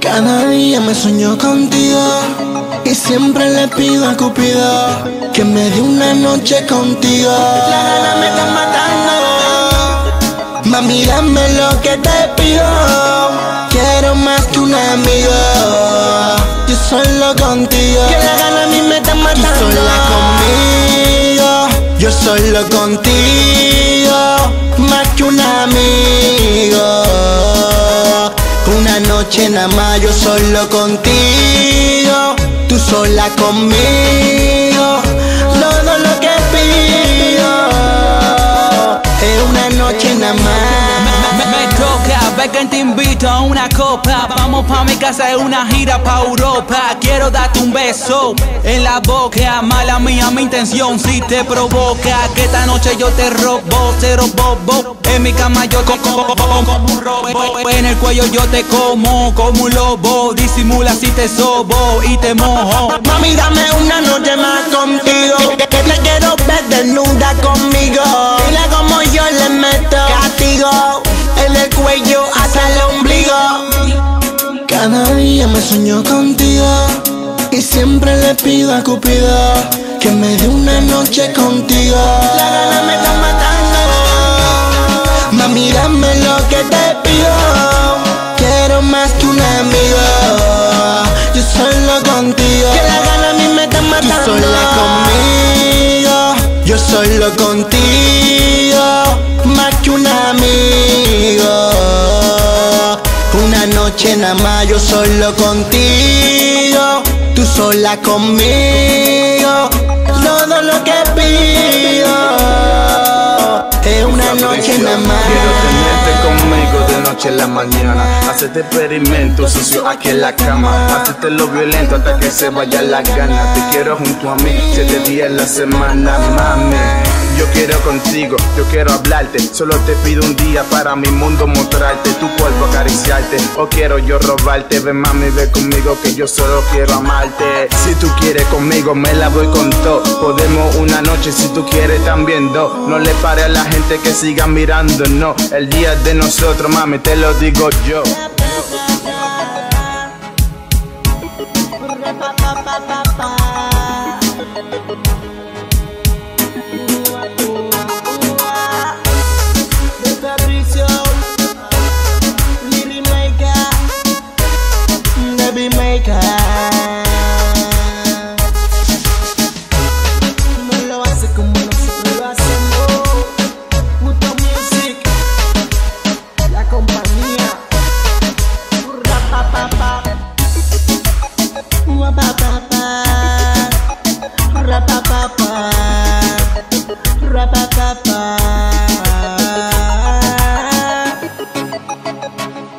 Cada día me sueño contigo y siempre le pido a Cupido que me dé una noche contigo. La gana me está matando. Mami, dame lo que te pido. Quiero más que un amigo. Yo solo contigo. Que la gana me solo contigo. Más que un amigo. Una noche nada más yo solo contigo, tú sola conmigo, te invito a una copa. Vamos pa' mi casa, es una gira pa' Europa. Quiero darte un beso en la boca. Mala mía, mi intención si te provoca Que esta noche yo te robo, cero bobo En mi cama yo te como como un robo. En el cuello yo te como como un lobo. Disimula si te sobo y te mojo. Mami, dame una noche Cada día me sueño contigo. Y siempre le pido a Cupido que me dé una noche contigo. La gana me está matando. Mami, dame lo que te pido. Quiero más que un amigo. Yo solo contigo. Que la gana a mí me está matando. Tú sola conmigo. Yo solo contigo. Noche nada más yo solo contigo. Tú sola conmigo. Todo lo que pido es una noche nada Quiero tenerte más. conmigo de noche en la mañana Hacerte experimento sucio aquí en la cama Hacerte lo violento hasta que se vaya la gana Te quiero junto a mí, siete días en la semana, mami yo quiero contigo, yo quiero hablarte. Solo te pido un día para mi mundo mostrarte Tu cuerpo acariciarte. O quiero yo robarte Ven mami, ve conmigo que yo solo quiero amarte. Si tú quieres conmigo me la voy con todo. Podemos una noche si tú quieres también dos. No le pare a la gente que siga mirando, no. El día es de nosotros mami, te lo digo yo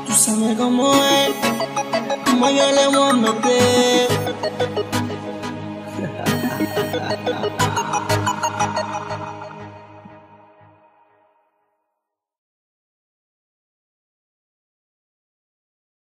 Tú sabes cómo es, cómo yo le voy a meter.